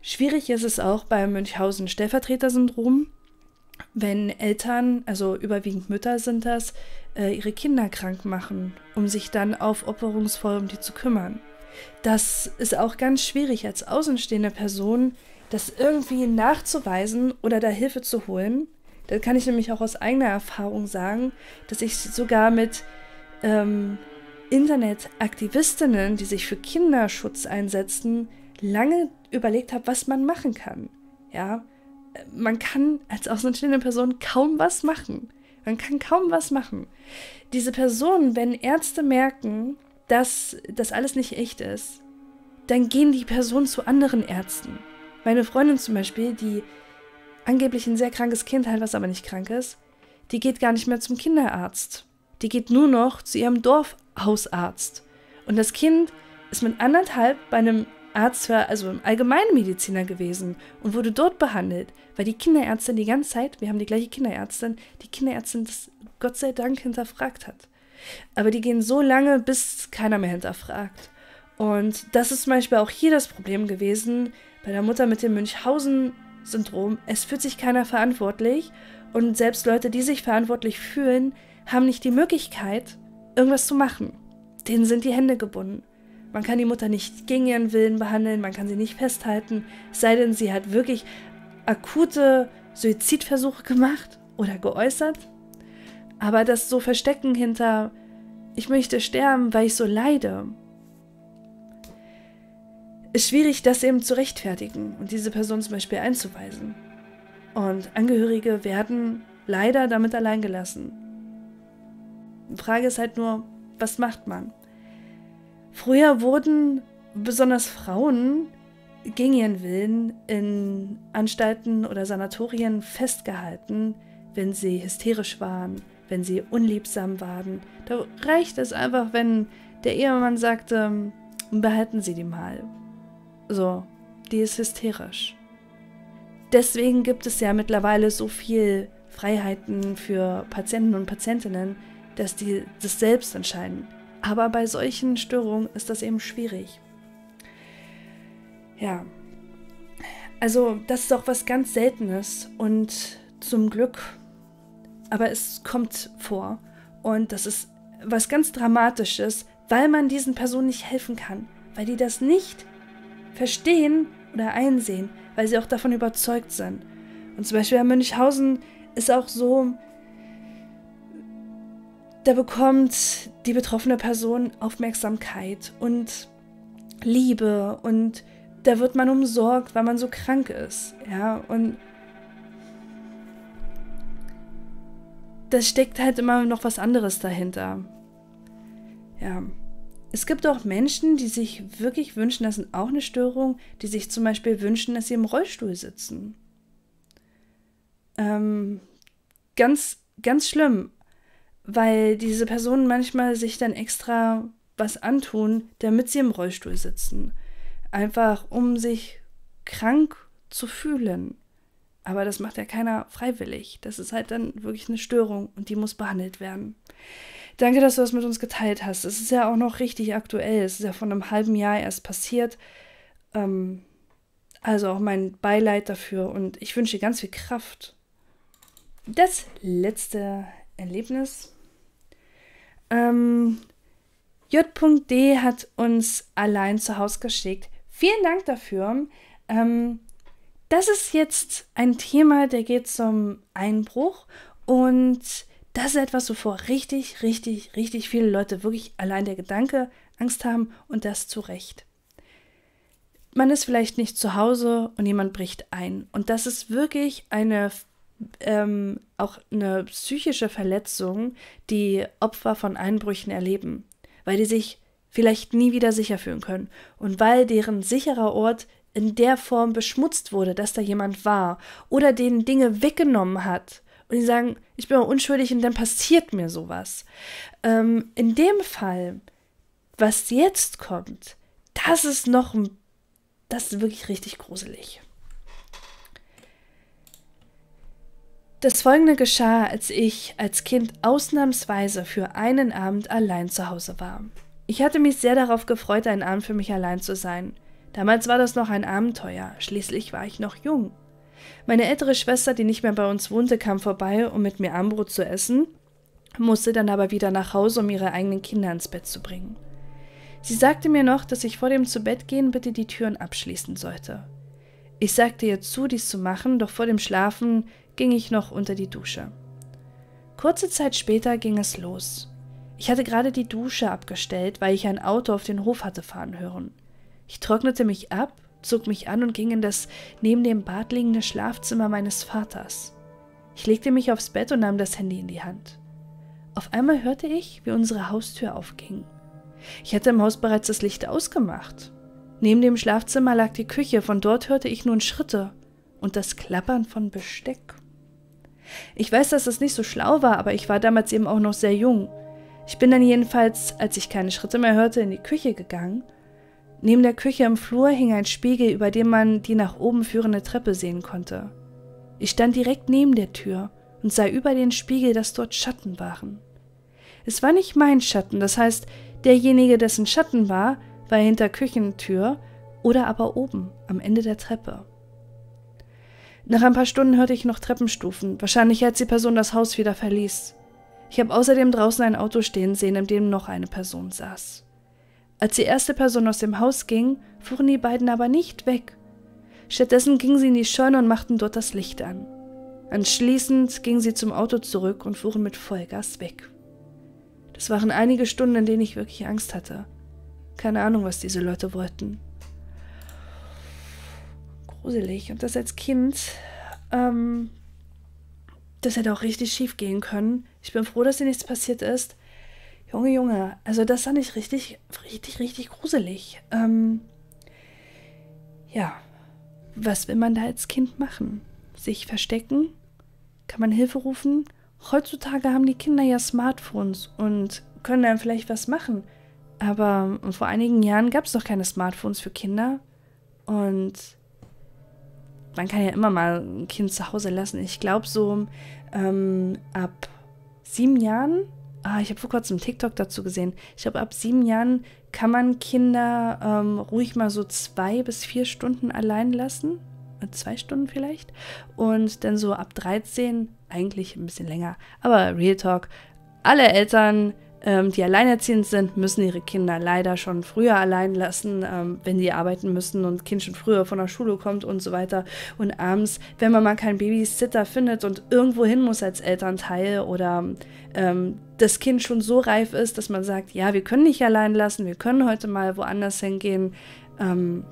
Speaker 1: Schwierig ist es auch beim Münchhausen-Stellvertreter-Syndrom, wenn Eltern, also überwiegend Mütter sind das, äh, ihre Kinder krank machen, um sich dann aufopferungsvoll um die zu kümmern. Das ist auch ganz schwierig als außenstehende Person, das irgendwie nachzuweisen oder da Hilfe zu holen. Da kann ich nämlich auch aus eigener Erfahrung sagen, dass ich sogar mit ähm, Internetaktivistinnen, die sich für Kinderschutz einsetzen, lange überlegt habe, was man machen kann. Ja, man kann als außenstehende Person kaum was machen. Man kann kaum was machen. Diese Personen, wenn Ärzte merken, dass das alles nicht echt ist, dann gehen die Personen zu anderen Ärzten. Meine Freundin zum Beispiel, die angeblich ein sehr krankes Kind hat, was aber nicht krank ist, die geht gar nicht mehr zum Kinderarzt. Die geht nur noch zu ihrem Dorfhausarzt. Und das Kind ist mit anderthalb bei einem Arzt war also im Allgemeinmediziner gewesen und wurde dort behandelt, weil die Kinderärztin die ganze Zeit, wir haben die gleiche Kinderärztin, die Kinderärztin das Gott sei Dank hinterfragt hat. Aber die gehen so lange, bis keiner mehr hinterfragt. Und das ist zum Beispiel auch hier das Problem gewesen bei der Mutter mit dem Münchhausen-Syndrom. Es fühlt sich keiner verantwortlich und selbst Leute, die sich verantwortlich fühlen, haben nicht die Möglichkeit, irgendwas zu machen. Denen sind die Hände gebunden. Man kann die Mutter nicht gegen ihren Willen behandeln, man kann sie nicht festhalten, es sei denn, sie hat wirklich akute Suizidversuche gemacht oder geäußert. Aber das so Verstecken hinter, ich möchte sterben, weil ich so leide, ist schwierig, das eben zu rechtfertigen und diese Person zum Beispiel einzuweisen. Und Angehörige werden leider damit allein gelassen. Die Frage ist halt nur, was macht man? Früher wurden besonders Frauen gegen ihren Willen in Anstalten oder Sanatorien festgehalten, wenn sie hysterisch waren, wenn sie unliebsam waren. Da reicht es einfach, wenn der Ehemann sagte, behalten Sie die mal. So, die ist hysterisch. Deswegen gibt es ja mittlerweile so viel Freiheiten für Patienten und Patientinnen, dass die das selbst entscheiden. Aber bei solchen Störungen ist das eben schwierig. Ja. Also, das ist auch was ganz Seltenes und zum Glück, aber es kommt vor. Und das ist was ganz Dramatisches, weil man diesen Personen nicht helfen kann, weil die das nicht verstehen oder einsehen, weil sie auch davon überzeugt sind. Und zum Beispiel in Münchhausen ist auch so, da bekommt die betroffene Person Aufmerksamkeit und Liebe und da wird man umsorgt, weil man so krank ist. Ja, und das steckt halt immer noch was anderes dahinter. Ja. Es gibt auch Menschen, die sich wirklich wünschen, das sind auch eine Störung, die sich zum Beispiel wünschen, dass sie im Rollstuhl sitzen. Ähm, ganz, ganz schlimm, weil diese Personen manchmal sich dann extra was antun, damit sie im Rollstuhl sitzen. Einfach um sich krank zu fühlen. Aber das macht ja keiner freiwillig. Das ist halt dann wirklich eine Störung und die muss behandelt werden. Danke, dass du das mit uns geteilt hast. Es ist ja auch noch richtig aktuell. Es ist ja von einem halben Jahr erst passiert. Ähm, also auch mein Beileid dafür und ich wünsche dir ganz viel Kraft. Das letzte Erlebnis. Ähm, J.D. hat uns allein zu Hause geschickt. Vielen Dank dafür. Ähm, das ist jetzt ein Thema, der geht zum Einbruch und das ist etwas, wovor richtig, richtig, richtig viele Leute wirklich allein der Gedanke Angst haben und das zu Recht. Man ist vielleicht nicht zu Hause und jemand bricht ein. Und das ist wirklich eine ähm, auch eine psychische Verletzung, die Opfer von Einbrüchen erleben, weil die sich vielleicht nie wieder sicher fühlen können. Und weil deren sicherer Ort in der Form beschmutzt wurde, dass da jemand war oder denen Dinge weggenommen hat. Und die sagen, ich bin unschuldig und dann passiert mir sowas. Ähm, in dem Fall, was jetzt kommt, das ist noch, das ist wirklich richtig gruselig. Das folgende geschah, als ich als Kind ausnahmsweise für einen Abend allein zu Hause war. Ich hatte mich sehr darauf gefreut, einen Abend für mich allein zu sein. Damals war das noch ein Abenteuer, schließlich war ich noch jung. Meine ältere Schwester, die nicht mehr bei uns wohnte, kam vorbei, um mit mir Armbrot zu essen, musste dann aber wieder nach Hause, um ihre eigenen Kinder ins Bett zu bringen. Sie sagte mir noch, dass ich vor dem Zubettgehen bitte die Türen abschließen sollte. Ich sagte ihr zu, dies zu machen, doch vor dem Schlafen ging ich noch unter die Dusche. Kurze Zeit später ging es los. Ich hatte gerade die Dusche abgestellt, weil ich ein Auto auf den Hof hatte fahren hören. Ich trocknete mich ab, zog mich an und ging in das neben dem Bad liegende Schlafzimmer meines Vaters. Ich legte mich aufs Bett und nahm das Handy in die Hand. Auf einmal hörte ich, wie unsere Haustür aufging. Ich hatte im Haus bereits das Licht ausgemacht. Neben dem Schlafzimmer lag die Küche, von dort hörte ich nun Schritte und das Klappern von Besteck. Ich weiß, dass das nicht so schlau war, aber ich war damals eben auch noch sehr jung. Ich bin dann jedenfalls, als ich keine Schritte mehr hörte, in die Küche gegangen. Neben der Küche im Flur hing ein Spiegel, über dem man die nach oben führende Treppe sehen konnte. Ich stand direkt neben der Tür und sah über den Spiegel, dass dort Schatten waren. Es war nicht mein Schatten, das heißt, derjenige, dessen Schatten war, war hinter Küchentür oder aber oben am Ende der Treppe. Nach ein paar Stunden hörte ich noch Treppenstufen, wahrscheinlich als die Person das Haus wieder verließ. Ich habe außerdem draußen ein Auto stehen sehen, in dem noch eine Person saß. Als die erste Person aus dem Haus ging, fuhren die beiden aber nicht weg. Stattdessen gingen sie in die Scheune und machten dort das Licht an. Anschließend gingen sie zum Auto zurück und fuhren mit Vollgas weg. Das waren einige Stunden, in denen ich wirklich Angst hatte. Keine Ahnung, was diese Leute wollten. Gruselig. Und das als Kind ähm, das hätte auch richtig schief gehen können. Ich bin froh, dass dir nichts passiert ist. Junge, Junge, also das fand ich richtig, richtig, richtig gruselig. Ähm, ja, was will man da als Kind machen? Sich verstecken? Kann man Hilfe rufen? Heutzutage haben die Kinder ja Smartphones und können dann vielleicht was machen. Aber vor einigen Jahren gab es doch keine Smartphones für Kinder. Und man kann ja immer mal ein Kind zu Hause lassen. Ich glaube, so ähm, ab sieben Jahren, ah, ich habe vor kurzem TikTok dazu gesehen, ich glaube, ab sieben Jahren kann man Kinder ähm, ruhig mal so zwei bis vier Stunden allein lassen. Äh, zwei Stunden vielleicht. Und dann so ab 13 eigentlich ein bisschen länger. Aber Real Talk, alle Eltern ähm, die alleinerziehend sind, müssen ihre Kinder leider schon früher allein lassen, ähm, wenn sie arbeiten müssen und Kind schon früher von der Schule kommt und so weiter. Und abends, wenn man mal keinen Babysitter findet und irgendwo hin muss als Elternteil oder ähm, das Kind schon so reif ist, dass man sagt, ja, wir können nicht allein lassen, wir können heute mal woanders hingehen. Ähm,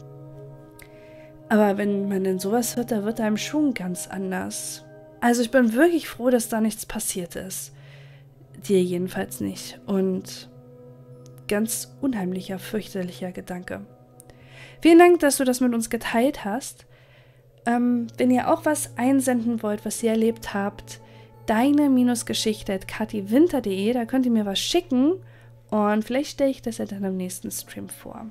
Speaker 1: aber wenn man denn sowas hört, da wird einem schon ganz anders. Also ich bin wirklich froh, dass da nichts passiert ist. Dir jedenfalls nicht. Und ganz unheimlicher, fürchterlicher Gedanke. Vielen Dank, dass du das mit uns geteilt hast. Ähm, wenn ihr auch was einsenden wollt, was ihr erlebt habt, deine-geschichte at katiwinter.de, da könnt ihr mir was schicken und vielleicht stelle ich das ja dann im nächsten Stream vor.